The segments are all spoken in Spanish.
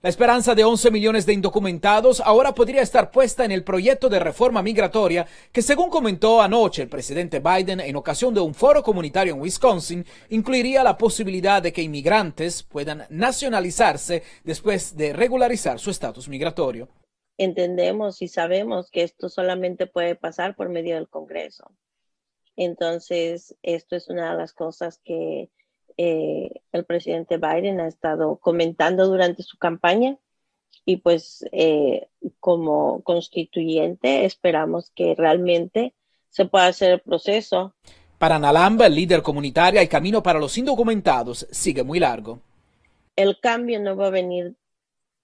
La esperanza de 11 millones de indocumentados ahora podría estar puesta en el proyecto de reforma migratoria que, según comentó anoche el presidente Biden en ocasión de un foro comunitario en Wisconsin, incluiría la posibilidad de que inmigrantes puedan nacionalizarse después de regularizar su estatus migratorio. Entendemos y sabemos que esto solamente puede pasar por medio del Congreso. Entonces, esto es una de las cosas que eh, el presidente Biden ha estado comentando durante su campaña y pues eh, como constituyente esperamos que realmente se pueda hacer el proceso. Para Nalamba, el líder comunitario, el camino para los indocumentados sigue muy largo. El cambio no va a venir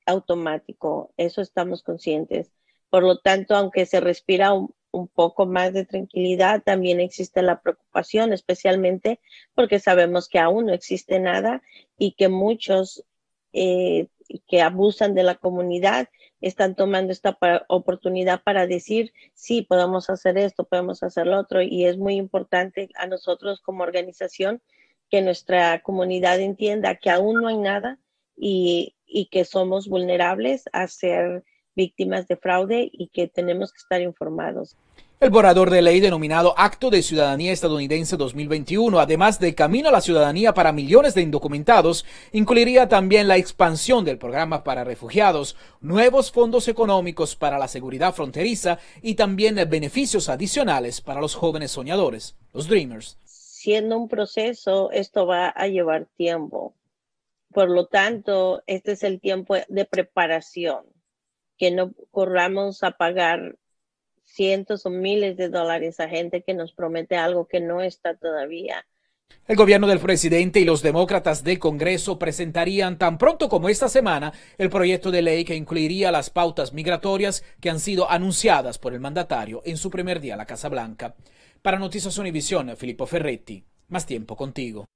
automático, eso estamos conscientes. Por lo tanto, aunque se respira un, un poco más de tranquilidad, también existe la preocupación, especialmente porque sabemos que aún no existe nada y que muchos eh, que abusan de la comunidad están tomando esta oportunidad para decir, sí, podemos hacer esto, podemos hacer lo otro. Y es muy importante a nosotros como organización que nuestra comunidad entienda que aún no hay nada y, y que somos vulnerables a ser víctimas de fraude y que tenemos que estar informados. El borrador de ley denominado Acto de Ciudadanía Estadounidense 2021, además de Camino a la Ciudadanía para millones de indocumentados, incluiría también la expansión del programa para refugiados, nuevos fondos económicos para la seguridad fronteriza y también beneficios adicionales para los jóvenes soñadores, los Dreamers. Siendo un proceso, esto va a llevar tiempo. Por lo tanto, este es el tiempo de preparación que no corramos a pagar cientos o miles de dólares a gente que nos promete algo que no está todavía. El gobierno del presidente y los demócratas del Congreso presentarían tan pronto como esta semana el proyecto de ley que incluiría las pautas migratorias que han sido anunciadas por el mandatario en su primer día a la Casa Blanca. Para Noticias Univisión, Filippo Ferretti. Más tiempo contigo.